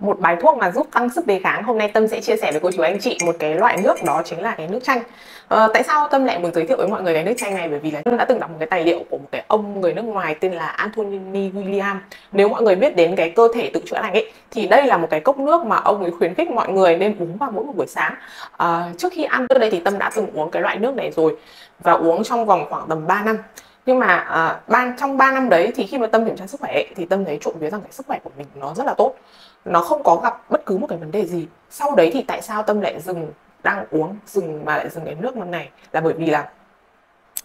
một bài thuốc mà giúp tăng sức đề kháng. Hôm nay tâm sẽ chia sẻ với cô chú anh chị một cái loại nước đó chính là cái nước chanh. À, tại sao tâm lại muốn giới thiệu với mọi người cái nước chanh này? Bởi vì là tâm đã từng đọc một cái tài liệu của một cái ông người nước ngoài tên là Anthony William. Nếu mọi người biết đến cái cơ thể tự chữa lành ấy thì đây là một cái cốc nước mà ông ấy khuyến khích mọi người nên uống vào mỗi một buổi sáng. À, trước khi ăn trước đây thì tâm đã từng uống cái loại nước này rồi và uống trong vòng khoảng tầm 3 năm nhưng mà uh, ban trong 3 năm đấy thì khi mà tâm kiểm tra sức khỏe ấy, thì tâm thấy trộm vía rằng cái sức khỏe của mình nó rất là tốt. Nó không có gặp bất cứ một cái vấn đề gì. Sau đấy thì tại sao tâm lại dừng đang uống dừng mà lại dừng cái nước năm này là bởi vì là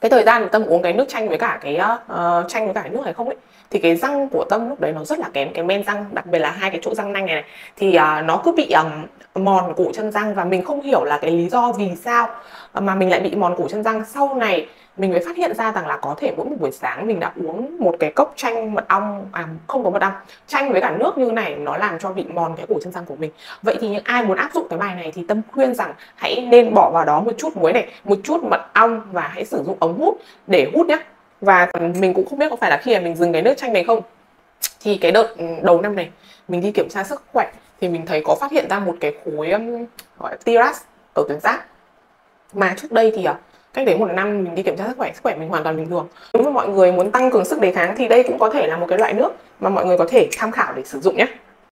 cái thời gian mà tâm uống cái nước chanh với cả cái uh, chanh với cả cái nước này không ấy thì cái răng của tâm lúc đấy nó rất là kém cái men răng đặc biệt là hai cái chỗ răng nanh này, này thì uh, nó cứ bị um, mòn cổ chân răng và mình không hiểu là cái lý do vì sao mà mình lại bị mòn cổ chân răng. Sau này mình mới phát hiện ra rằng là có thể mỗi một buổi sáng mình đã uống một cái cốc chanh mật ong à không có mật ong chanh với cả nước như này nó làm cho bị mòn cái cổ chân răng của mình. Vậy thì những ai muốn áp dụng cái bài này thì tâm khuyên rằng hãy nên bỏ vào đó một chút muối này một chút mật ong và hãy sử dụng ống hút để hút nhé và mình cũng không biết có phải là khi mà mình dừng cái nước chanh này không. Thì cái đợt ừ, đầu năm này mình đi kiểm tra sức khỏe thì mình thấy có phát hiện ra một cái khối um, gọi là tiras ở tuyến giáp. Mà trước đây thì à, cách đấy một năm mình đi kiểm tra sức khỏe sức khỏe mình hoàn toàn bình thường. Nếu mà mọi người muốn tăng cường sức đề kháng thì đây cũng có thể là một cái loại nước mà mọi người có thể tham khảo để sử dụng nhé.